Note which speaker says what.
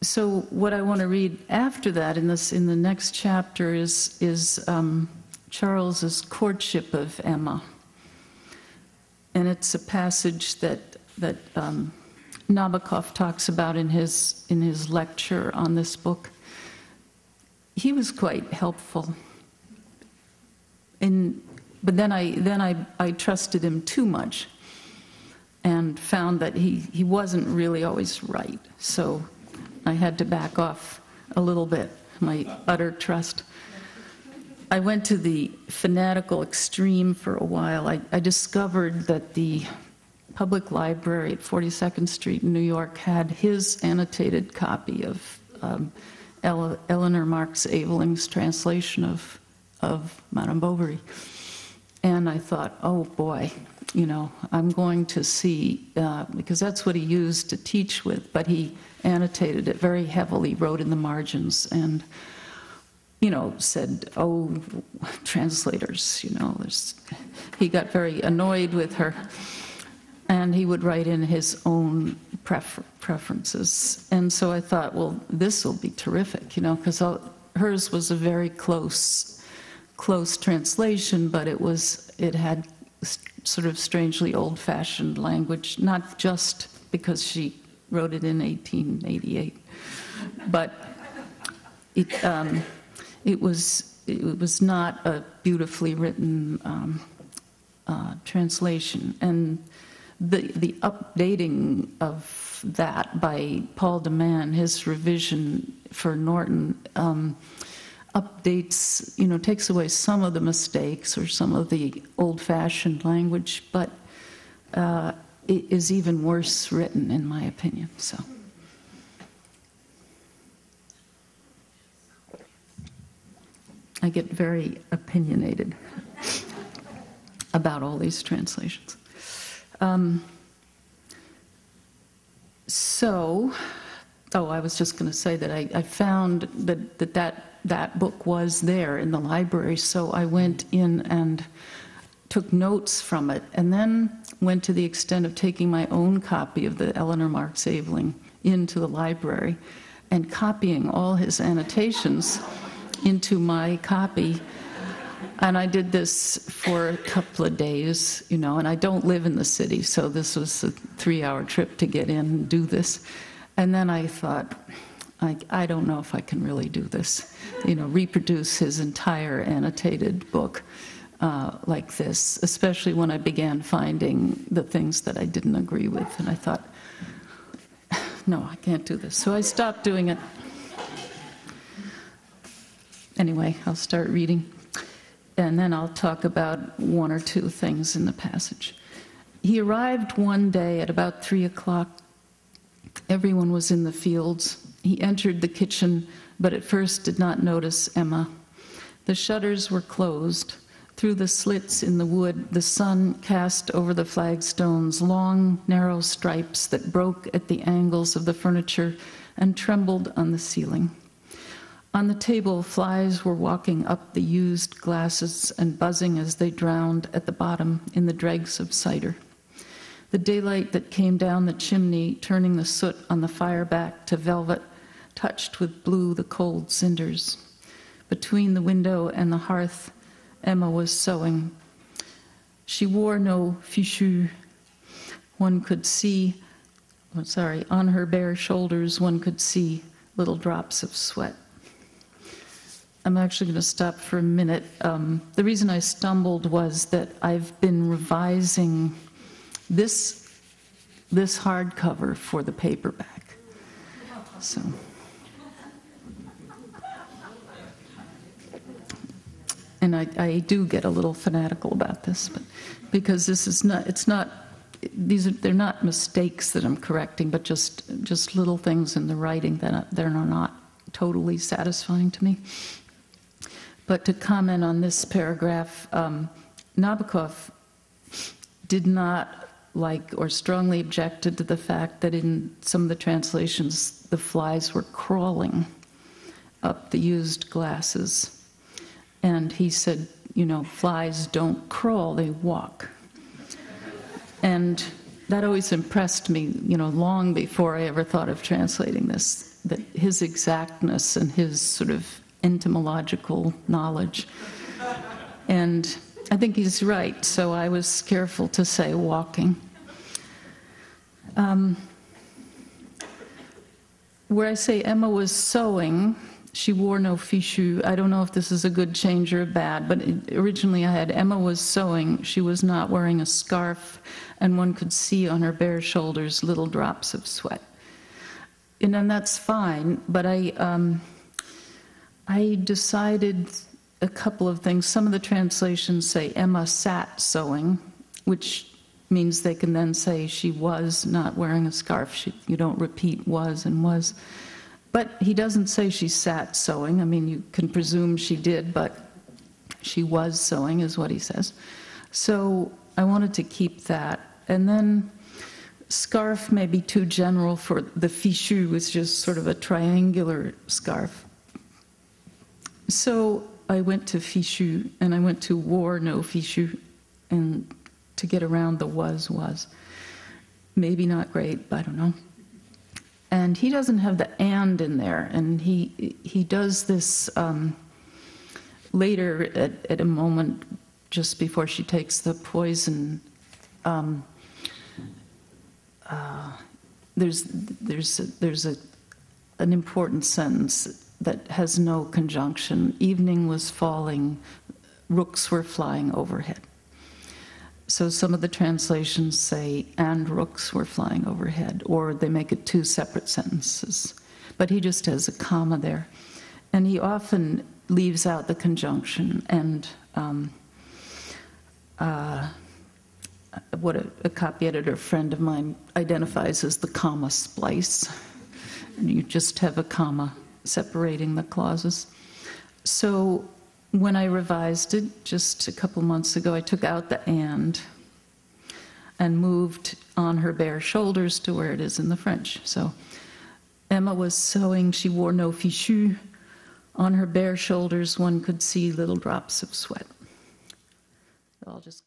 Speaker 1: so what I want to read after that in this in the next chapter is is um, Charles's courtship of Emma, and it's a passage that that um, Nabokov talks about in his in his lecture on this book. He was quite helpful. In, but then I then I, I trusted him too much and found that he, he wasn't really always right. So I had to back off a little bit, my utter trust. I went to the fanatical extreme for a while. I, I discovered that the public library at 42nd Street in New York had his annotated copy of um, Ele- Eleanor Marx Aveling's translation of, of Madame Bovary. And I thought, oh boy, you know, I'm going to see, uh, because that's what he used to teach with, but he annotated it very heavily, wrote in the margins, and, you know, said, oh, translators, you know, there's, he got very annoyed with her. And he would write in his own prefer- preferences. And so I thought, well, this will be terrific, you know, because hers was a very close, close translation, but it was, it had sort of strangely old-fashioned language, not just because she wrote it in 1888, but it, um, it was it was not a beautifully written um, uh, translation, and the the updating of that by Paul de Man, his revision for Norton. Um, updates, you know, takes away some of the mistakes or some of the old-fashioned language, but uh, it is even worse written, in my opinion. So. I get very opinionated about all these translations. Um, so, oh, I was just going to say that I, I found that, that that that book was there in the library, so I went in and took notes from it, and then went to the extent of taking my own copy of the Eleanor Marx Aveling into the library and copying all his annotations into my copy. And I did this for a couple of days, you know, and I don't live in the city, so this was a three hour trip to get in and do this. And then I thought, I, I don't know if I can really do this, you know, reproduce his entire annotated book uh, like this, especially when I began finding the things that I didn't agree with. And I thought, no, I can't do this. So I stopped doing it. Anyway, I'll start reading. And then I'll talk about one or two things in the passage. He arrived one day at about three o'clock. Everyone was in the fields. He entered the kitchen, but at first did not notice Emma. The shutters were closed. Through the slits in the wood, the sun cast over the flagstones long, narrow stripes that broke at the angles of the furniture and trembled on the ceiling. On the table, flies were walking up the used glasses and buzzing as they drowned at the bottom in the dregs of cider. The daylight that came down the chimney, turning the soot on the fire back to velvet, touched with blue the cold cinders. Between the window and the hearth, Emma was sewing. She wore no fichu. One could see, oh, sorry, on her bare shoulders, one could see little drops of sweat. I'm actually going to stop for a minute. Um, the reason I stumbled was that I've been revising this, this hardcover for the paperback. So. and I, I do get a little fanatical about this, but because this is not, it's not, these are, they're not mistakes that I'm correcting, but just, just little things in the writing that, that are not totally satisfying to me. But to comment on this paragraph, um, Nabokov did not like or strongly objected to the fact that in some of the translations the flies were crawling up the used glasses and he said, you know, flies don't crawl, they walk. And that always impressed me, you know, long before I ever thought of translating this. that his exactness and his sort of entomological knowledge. And I think he's right, so I was careful to say walking. Um, where I say Emma was sewing, she wore no fichu. I don't know if this is a good change or a bad, but it- originally I had Emma was sewing. She was not wearing a scarf, and one could see on her bare shoulders little drops of sweat. And then that's fine, but I, um, I decided a couple of things. Some of the translations say Emma sat sewing, which means they can then say she was not wearing a scarf. She, you don't repeat was and was. But he doesn't say she sat sewing. I mean, you can presume she did, but she was sewing, is what he says. So I wanted to keep that. And then scarf may be too general for the fichu, is just sort of a triangular scarf. So I went to fichu and I went to wore no fichu and to get around the was was. Maybe not great, but I don't know. And he doesn't have the and in there, and he he does this um, later at, at a moment just before she takes the poison. Um, uh, there's there's a, there's a an important sentence that has no conjunction. Evening was falling, rooks were flying overhead. So some of the translations say, and rooks were flying overhead, or they make it two separate sentences. But he just has a comma there. And he often leaves out the conjunction and um, uh, what a, a copy editor friend of mine identifies as the comma splice. you just have a comma separating the clauses. So when I revised it just a couple months ago, I took out the and and moved on her bare shoulders to where it is in the French. So Emma was sewing, she wore no fichu. On her bare shoulders, one could see little drops of sweat. Just.